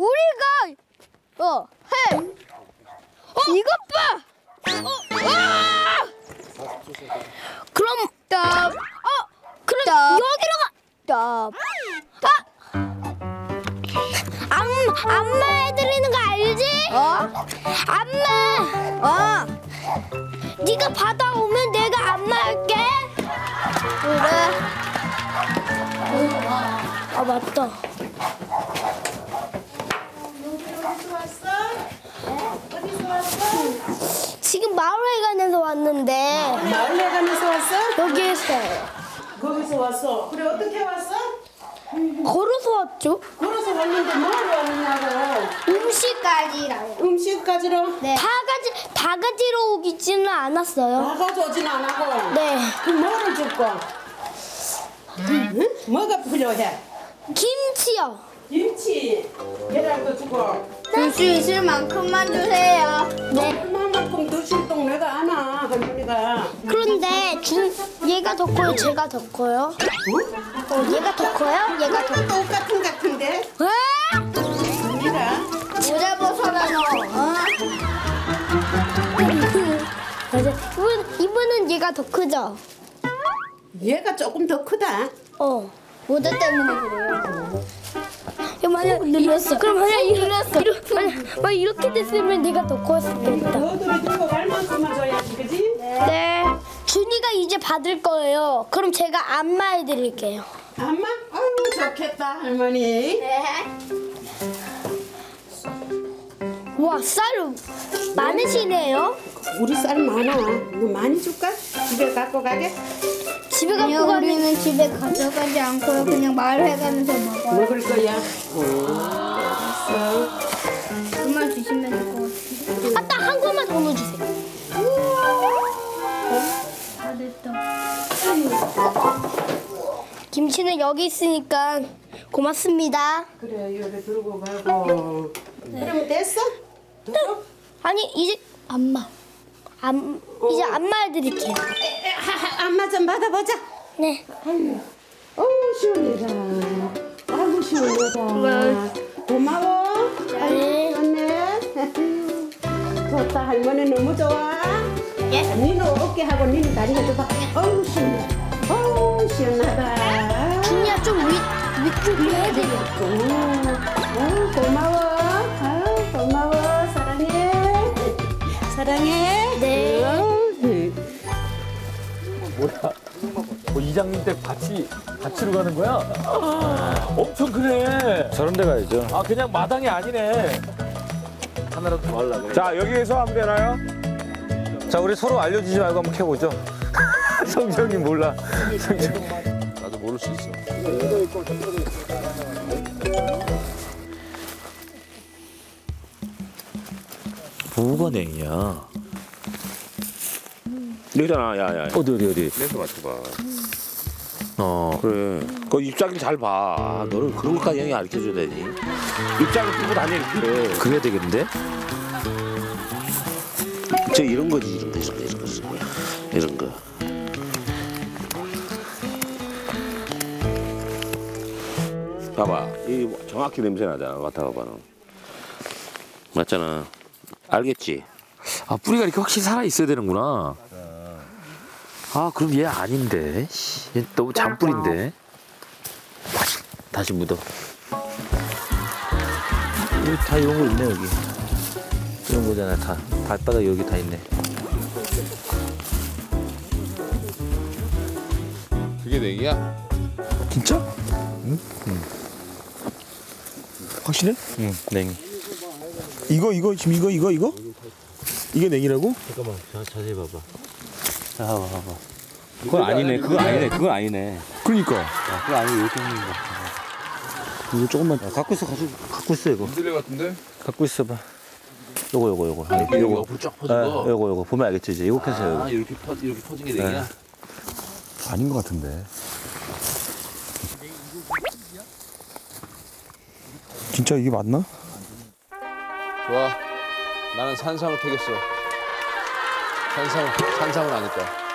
우리가 어 해. 이것 봐. 어, 와! 그럼 답. 어, 그럼 여기로 가. 답. 아! 안, 안마 해드리는 거 알지? 어? 안마. 어. 네가 받아오면 내가 안마할게. 그래. 아 맞다. 지금 마을회관에서 왔는데 마을회관에서 왔어? 여기 있어요. 거기서 왔어. 그래 어떻게 왔어? 걸어서 왔죠? 걸어서 왔는데 뭐하러 왔느냐고. 음식까지랑. 음식까지로 네. 다 가지 다 가지러 오기지는 않았어요. 나가서 오진 안 하고. 네. 그럼 뭐를 줄거? 응? 뭐가 필요해? 김치요. 김치. 계란도 주고. 줄 수 있을 만큼만 주세요. 네. 얼마만큼 드실 동네가 아나 할머니가. 그런데 준 얘가 더 커요, 제가 더 커요? 어, 얘가 더 커요? 얘가 더 커요? 똑같은 같은데. 왜? 언니가. 모자 벗어라 너. 어? 맞아. 이분 이분은 얘가 더 크죠? 얘가 조금 더 크다. 어. 모자 때문에 그래요. 야, 만약 눌렀어. 그럼 만약 눌렀어. 이러, 만약, 만약 이렇게 됐으면 내가 더 컸을 들고 만큼만 줘야지, 그지? 네. 준이가 이제 받을 거예요. 그럼 제가 안마 해 드릴게요. 엄마? 아유 좋겠다 할머니. 네. 와, 쌀 많으시네요. 우리 쌀 많아. 뭐 많이 줄까? 집에 갖고 가게? 집에 갖고 가는 우리는 집에 가져가지 않고요. 그냥 마을회관에서 먹어요. 먹을 거야. 알았어. 그만 주시면 될 것 같은데. 아, 딱한 권만 더 넣어주세요. 다 됐다. 김치는 여기 있으니까 고맙습니다. 그래 요래 들고 가고. 그러면 됐어? 됐어? 아니 이제 안마. 안 이제 안마해 드릴게요. 안마 좀 받아보자. 네. 어우 시원하다. 아이고 시원하다. 고마워. 네. 좋네. 좋다 할머니 너무 좋아. 예. 니는 어깨 하고 니는 다리 해줘봐. 어우 시원해. 어우 시원하다. 준이야 좀 위, 위쪽 해야 돼요. 뭐야? 뭐 이장님 댁 같이 같이로 가는 거야? 엄청 크네. 저런 데 가야죠. 아 그냥 마당이 아니네. 하나라도 더 하려고. 그래. 자, 여기에서 하면 되나요? 자, 우리 서로 알려주지 말고 한번 켜보죠. 성정이 몰라. 성정. 나도 모를 수 있어. 뭐가 냉이야? 여기잖아, 야, 야. 어디, 어디, 어디? 렌즈 맞춰봐. 어. 그래. 그 입자기를 잘 봐. 아, 너는 그런 것까지 형이 가르쳐 줘야 되니. 입자기 끼고 다녀, 이렇게. 그래야 되겠는데? 저 이런 거지, 이런 거, 이런 거, 이런 거. 이런 거. 이런 거. 봐봐. 이 정확히 냄새 나잖아. 맡아봐봐는. 맞잖아. 알겠지? 아, 뿌리가 이렇게 확실히 살아있어야 되는구나. 아, 그럼 얘 아닌데. 씨, 얘 너무 잔뿌리인데. 다시, 다시 묻어. 여기 다 이런 거 있네, 여기. 이런 거잖아, 다. 발바닥 여기 다 있네. 그게 냉이야? 진짜? 응? 확실해? 응, 냉이. 이거 이거 지금 이거 이거 이거? 이게 냉이라고? 잠깐만, 자, 자세히 봐봐. 자, 봐봐, 봐봐. 그건 아니네, 그거 아니네, 그건 아니네. 그러니까 야, 그거 아니고 이렇게 있는 거. 이거 조금만 야, 갖고 있어, 갖고, 갖고 있어, 이거. 들레 같은데? 갖고 있어봐. 요거, 요거, 요거. 이게 요거. 옆으로 쫙 예, 퍼진 거. 요거, 요거. 보면 알겠죠, 이제. 이거 켜세요, 아 이거. 이렇게 퍼 이렇게 퍼진 게 냉이야? 아닌 것 같은데. 진짜 이게 맞나? 좋아. 나는 산상을 캐겠어. 산상 산상을 아니까.